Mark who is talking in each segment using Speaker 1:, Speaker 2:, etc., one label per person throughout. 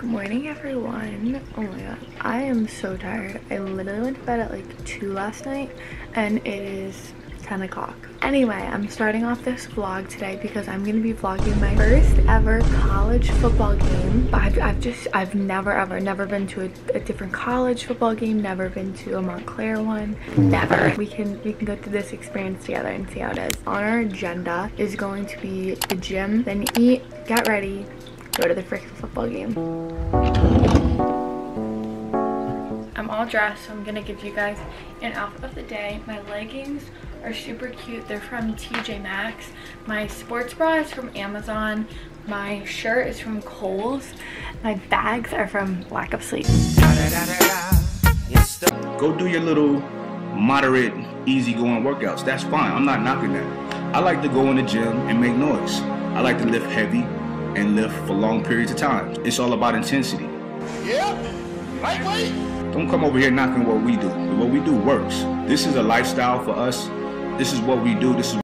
Speaker 1: Good morning everyone. Oh my god. I am so tired. I literally went to bed at like 2 last night and it is 10 o'clock. Anyway, I'm starting off this vlog today because I'm going to be vlogging my first ever college football game. I've, I've just, I've never ever, never been to a, a, different college football game, never been to a Montclair one, never. We can, we can go through this experience together and see how it is. On our agenda is going to be the gym, then eat, get ready, go to the freaking football game. I'm all dressed, so I'm gonna give you guys an outfit of the day. My leggings are super cute. They're from TJ Maxx. My sports bra is from Amazon. My shirt is from Kohl's. My bags are from Lack of Sleep.
Speaker 2: Go do your little moderate, easy-going workouts. That's fine. I'm not knocking that. I like to go in the gym and make noise. I like to lift heavy and lift for long periods of time. It's all about intensity.
Speaker 3: Yeah, lightweight.
Speaker 2: Don't come over here knocking what we do. What we do works. This is a lifestyle for us. This is what we do. This is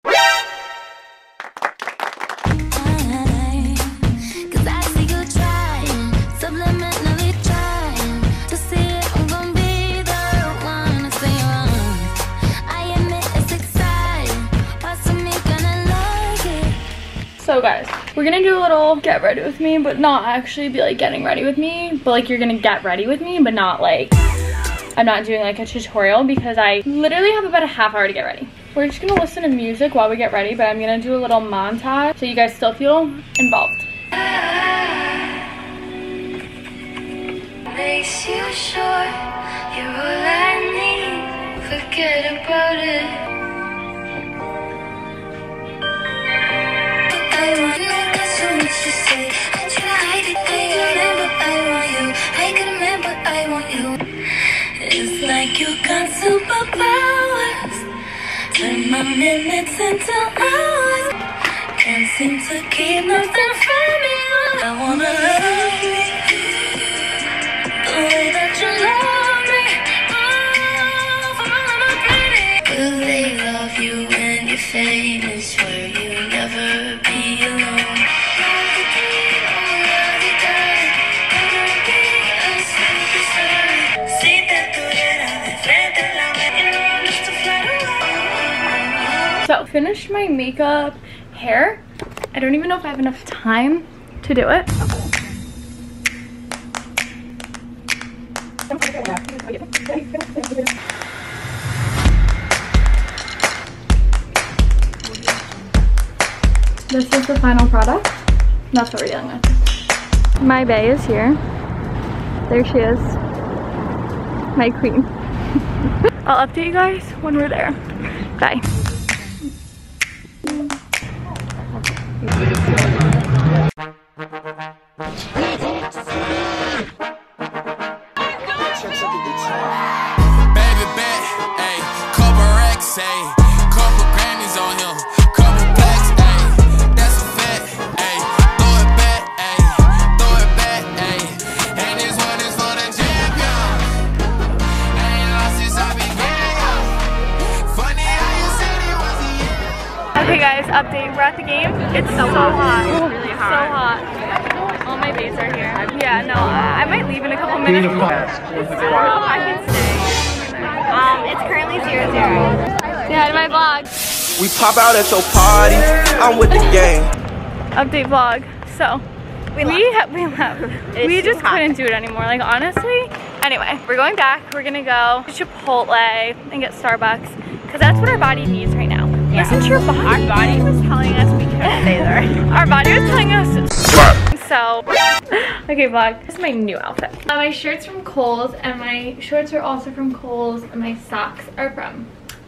Speaker 1: So guys, we're gonna do a little get ready with me, but not actually be like getting ready with me, but like you're gonna get ready with me, but not like, I'm not doing like a tutorial because I literally have about a half hour to get ready. We're just gonna listen to music while we get ready, but I'm gonna do a little montage so you guys still feel involved. Makes you sure you're all I need, forget about it. It's like you got superpowers. Turn my minutes into hours. Can't seem to keep nothing from you. I wanna love you my makeup, hair. I don't even know if I have enough time to do it. This is the final product. That's what we're dealing with. My bae is here. There she is. My queen. I'll update you guys when we're there. Bye. Guys, update. We're at the game. It's so, so hot. Really hot. So hot. All my baes are here. Yeah, no, I, I might leave in a couple minutes. I can stay.
Speaker 4: Um, it's currently zero zero.
Speaker 1: Say hi to my vlog.
Speaker 5: We pop out at your party. I'm with the gang.
Speaker 1: Update vlog. So, we we, ha we left. We just couldn't do it anymore. Like honestly. Anyway, we're going back. We're gonna go to Chipotle and get Starbucks because that's what our body needs right now. Yeah. Listen to your body.
Speaker 4: Our body was telling us we couldn't stay there.
Speaker 1: Our body was telling us. So, okay vlog, this is my new outfit. Uh, my shirt's from Kohl's and my shorts are also from Kohl's and my socks are from,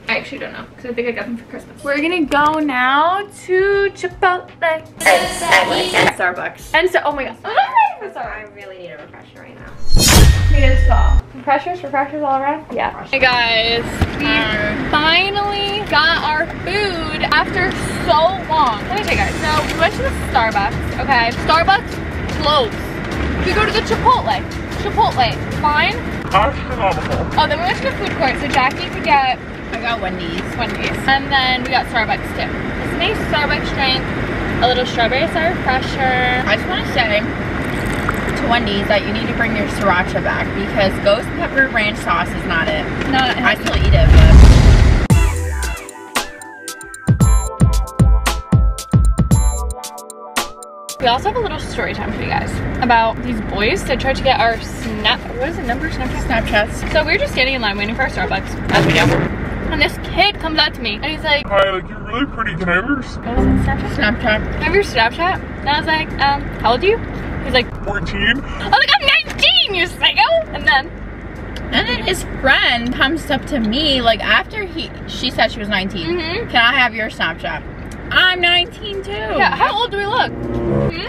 Speaker 1: I actually don't know because I think I got them for Christmas. We're gonna go now to Chipotle.
Speaker 4: And Starbucks.
Speaker 1: And so, oh my god.
Speaker 4: I really need a refresher right now.
Speaker 1: Because uh, refreshers, refreshers all around. Yeah. Hey guys, we finally got our food after so long. Let me tell you guys. So we went to the Starbucks. Okay, Starbucks closed. We go to the Chipotle. Chipotle, fine. Oh, then we went to the food court. So Jackie could get.
Speaker 4: I got Wendy's.
Speaker 1: Wendy's. And then we got Starbucks too. It's a nice Starbucks drink. A little strawberry sour refresher.
Speaker 4: I just want to say, to Wendy's that you need to bring your sriracha back because ghost pepper ranch sauce is not it.
Speaker 6: Not
Speaker 4: I still eat it, but
Speaker 6: We also have a little story time for you guys about these boys that tried to get our snap. What is it? Number Snapchat.
Speaker 4: Snapchats.
Speaker 6: So we were just standing in line waiting for our Starbucks, as we do. And this kid comes out to me and he's like,
Speaker 7: Hi, like you're really pretty. Can I have your
Speaker 6: "What was it? Snapchat?
Speaker 4: Snapchat.
Speaker 6: Have your Snapchat?" And I was like, "Um, how old are you?" He's like,
Speaker 7: 14?
Speaker 6: "I was like, I'm 19, you psycho!" And then
Speaker 4: And then his friend comes up to me like after he she said she was 19.
Speaker 6: Mhm.
Speaker 4: Can I have your Snapchat? I'm 19 too.
Speaker 6: Yeah, how old do we look?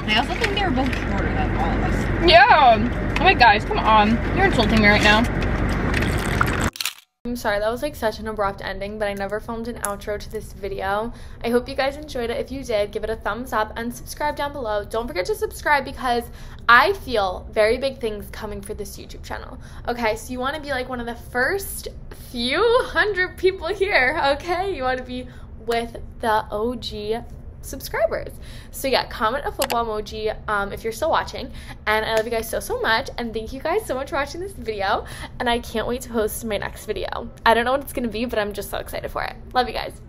Speaker 4: I also think they were both shorter than all of us.
Speaker 6: Yeah. Oh my guys, come on. You're insulting me right now. I'm sorry, that was like such an abrupt ending, but I never filmed an outro to this video. I hope you guys enjoyed it. If you did, give it a thumbs up and subscribe down below. Don't forget to subscribe because I feel very big things coming for this YouTube channel. Okay, so you want to be like one of the first few hundred people here, okay? You want to be with the OG subscribers. So yeah, comment a football emoji um, if you're still watching. And I love you guys so, so much. And thank you guys so much for watching this video. And I can't wait to post my next video. I don't know what it's going to be, but I'm just so excited for it. Love you guys.